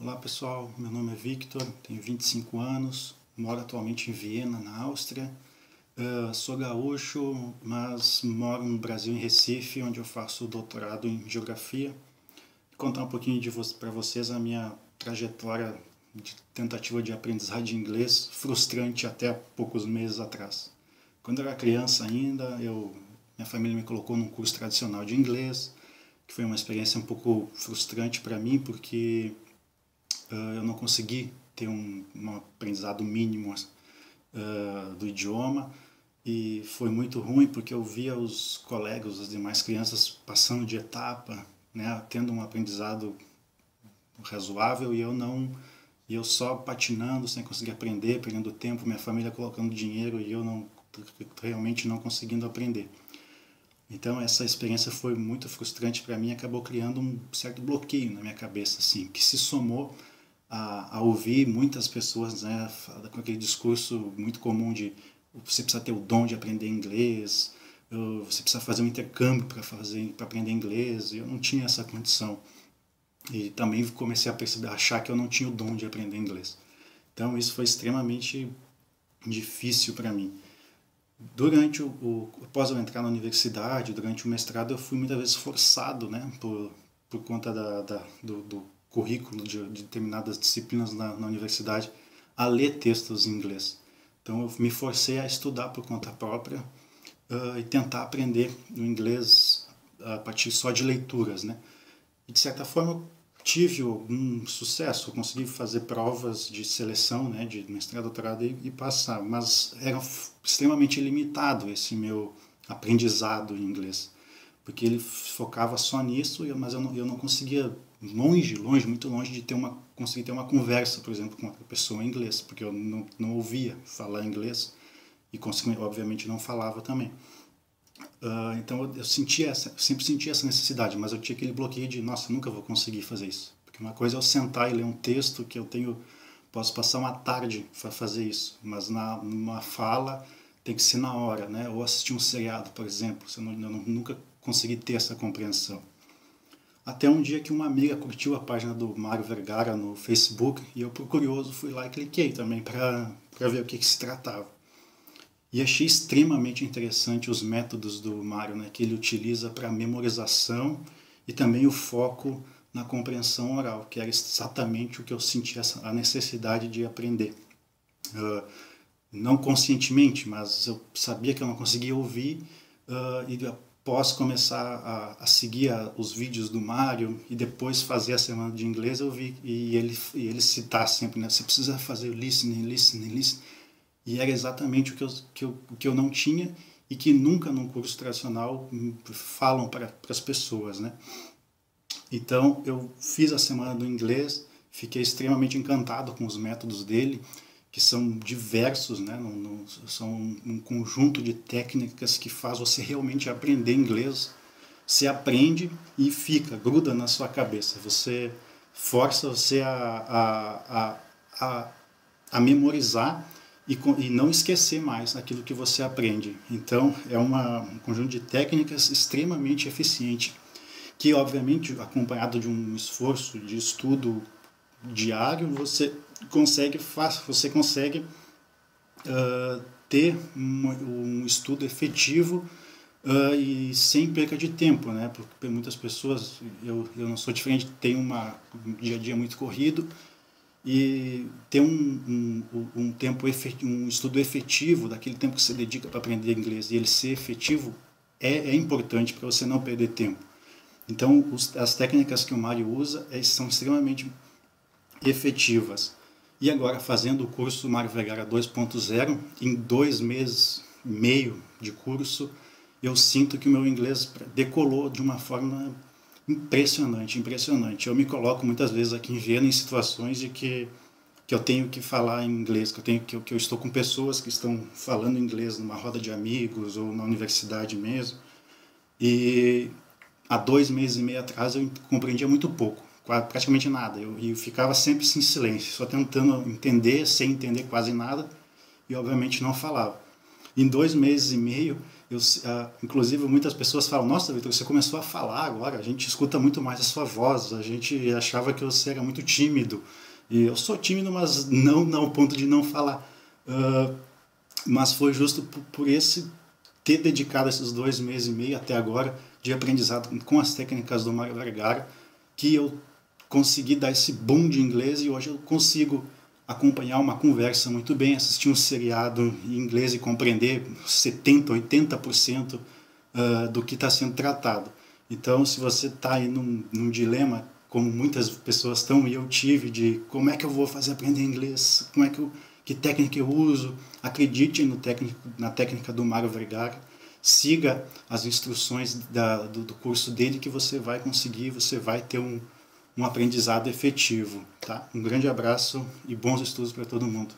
Olá pessoal, meu nome é Victor, tenho 25 anos, moro atualmente em Viena, na Áustria. Uh, sou gaúcho, mas moro no Brasil, em Recife, onde eu faço doutorado em Geografia. Vou contar um pouquinho vo para vocês a minha trajetória de tentativa de aprendizagem de inglês, frustrante até poucos meses atrás. Quando eu era criança ainda, eu, minha família me colocou num curso tradicional de inglês, que foi uma experiência um pouco frustrante para mim, porque uh, eu não consegui ter um, um aprendizado mínimo uh, do idioma e foi muito ruim porque eu via os colegas, as demais crianças passando de etapa, né, tendo um aprendizado razoável e eu não e eu só patinando sem conseguir aprender, perdendo tempo, minha família colocando dinheiro e eu não realmente não conseguindo aprender. Então essa experiência foi muito frustrante para mim, acabou criando um certo bloqueio na minha cabeça, assim, que se somou a, a ouvir muitas pessoas né, com aquele discurso muito comum de você precisa ter o dom de aprender inglês, você precisa fazer um intercâmbio para fazer para aprender inglês. Eu não tinha essa condição e também comecei a perceber, a achar que eu não tinha o dom de aprender inglês. Então isso foi extremamente difícil para mim. Durante o, o após eu entrar na universidade, durante o mestrado, eu fui muitas vezes forçado, né, por por conta da, da do, do currículo de, de determinadas disciplinas na, na, universidade a ler textos em inglês. Então eu me forcei a estudar por conta própria uh, e tentar aprender o inglês a partir só de leituras, né? E de certa forma tive algum sucesso, consegui fazer provas de seleção, né, de mestrado, doutorado e, e passar, mas era extremamente limitado esse meu aprendizado em inglês, porque ele focava só nisso, mas eu não, eu não conseguia longe, longe, muito longe de ter uma conseguir ter uma conversa, por exemplo, com outra pessoa em inglês, porque eu não, não ouvia falar inglês e obviamente não falava também. Uh, então eu, eu essa, eu sempre sentia essa necessidade, mas eu tinha aquele bloqueio de, nossa, nunca vou conseguir fazer isso. Porque uma coisa é eu sentar e ler um texto que eu tenho, posso passar uma tarde para fazer isso, mas na numa fala tem que ser na hora, né? Ou assistir um seriado, por exemplo, eu, não, eu nunca consegui ter essa compreensão. Até um dia que uma amiga curtiu a página do Mário Vergara no Facebook e eu, por curioso, fui lá e cliquei também para ver o que, que, se tratava. E achei extremamente interessante os métodos do Mário, né, que ele utiliza para memorização e também o foco na compreensão oral, que era exatamente o que eu sentia a necessidade de aprender. Uh, não conscientemente, mas eu sabia que eu não conseguia ouvir uh, e após começar a, a seguir a, os vídeos do Mário e depois fazer a semana de inglês, eu vi e ele, e ele citar sempre, né? Você precisa fazer listening, listening, listening. E era exatamente o que eu, que eu, que eu não tinha e que nunca num curso tradicional falam para as pessoas, né? Então eu fiz a semana do inglês, fiquei extremamente encantado com os métodos dele que são diversos, né? Não, não, são um conjunto de técnicas que faz você realmente aprender inglês. Você aprende e fica, gruda na sua cabeça. Você força você a, a, a, a, a memorizar e, e não esquecer mais aquilo que você aprende. Então, é uma, um conjunto de técnicas extremamente eficiente, que, obviamente, acompanhado de um esforço de estudo diário, você consegue você consegue uh, ter um, um, estudo efetivo uh, e sem perca de tempo, né? Porque muitas pessoas, eu, eu não sou diferente, tenho uma, um dia a dia muito corrido e ter um, um, um tempo efetivo, um estudo efetivo daquele tempo que você dedica para aprender inglês e ele ser efetivo é, é importante para você não perder tempo. Então, os, as técnicas que o Mário usa é, são extremamente efetivas. E agora, fazendo o curso Mário Vergara 2.0, em dois meses e meio de curso, eu sinto que o meu inglês decolou de uma forma impressionante, impressionante. Eu me coloco muitas vezes aqui em Viena em situações de que, que eu tenho que falar em inglês, que eu, tenho, que, eu, que eu estou com pessoas que estão falando inglês numa roda de amigos ou na universidade mesmo. E há dois meses e meio atrás eu compreendia muito pouco praticamente nada. Eu, eu ficava sempre em silêncio, só tentando entender, sem entender quase nada, e obviamente não falava. Em dois meses e meio, Eu, uh, inclusive, muitas pessoas falam: Nossa, Vitor, você começou a falar agora, a gente escuta muito mais a sua voz, a gente achava que você era muito tímido. E eu sou tímido, mas não, não ao ponto de não falar. Uh, mas foi justo por, por, esse ter dedicado esses dois meses e meio até agora de aprendizado com as técnicas do Mário Vergara que eu consegui dar esse boom de inglês e hoje eu consigo acompanhar uma conversa muito bem, assistir um seriado em inglês e compreender 70, 80% uh, do que está sendo tratado. Então, se você está aí num, num, dilema, como muitas pessoas estão e eu tive, de como é que eu vou fazer aprender inglês, como é que, eu, que técnica eu uso, acredite no técnico, na técnica do Mário Vergara, siga as instruções da, do, do curso dele que você vai conseguir, você vai ter um, um aprendizado efetivo. Tá? Um grande abraço e bons estudos para todo mundo.